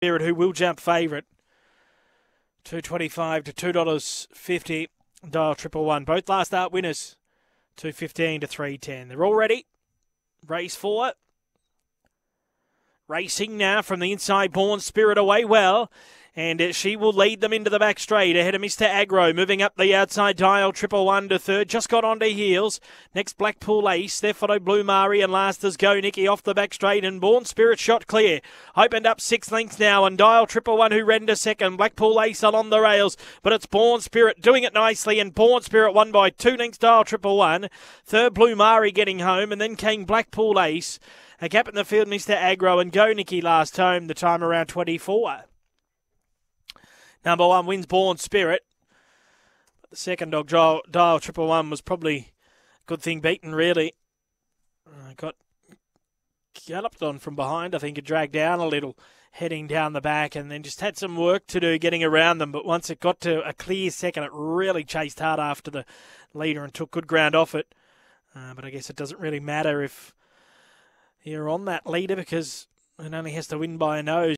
Spirit, who will jump favourite. Two twenty-five to two dollars fifty. Dial triple one. Both last start winners. Two fifteen to three ten. They're all ready. Race four. Racing now from the inside, Born Spirit away well. And she will lead them into the back straight ahead of Mr. Agro, moving up the outside dial, triple one to third, just got onto heels. Next, Blackpool Ace, there followed Blue Mari, and last as Go Nicky off the back straight, and Born Spirit shot clear. Opened up six lengths now, and dial triple one who ran to second. Blackpool Ace on the rails, but it's Born Spirit doing it nicely, and Born Spirit won by two lengths, dial triple one. Third, Blue Mari getting home, and then came Blackpool Ace. A gap in the field, Mr. Agro, and Go Nicky last home, the time around 24. Number one wins Born Spirit. The second dog, dial, dial triple one, was probably a good thing beaten, really. Uh, got galloped on from behind. I think it dragged down a little, heading down the back, and then just had some work to do getting around them. But once it got to a clear second, it really chased hard after the leader and took good ground off it. Uh, but I guess it doesn't really matter if you're on that leader because it only has to win by a nose.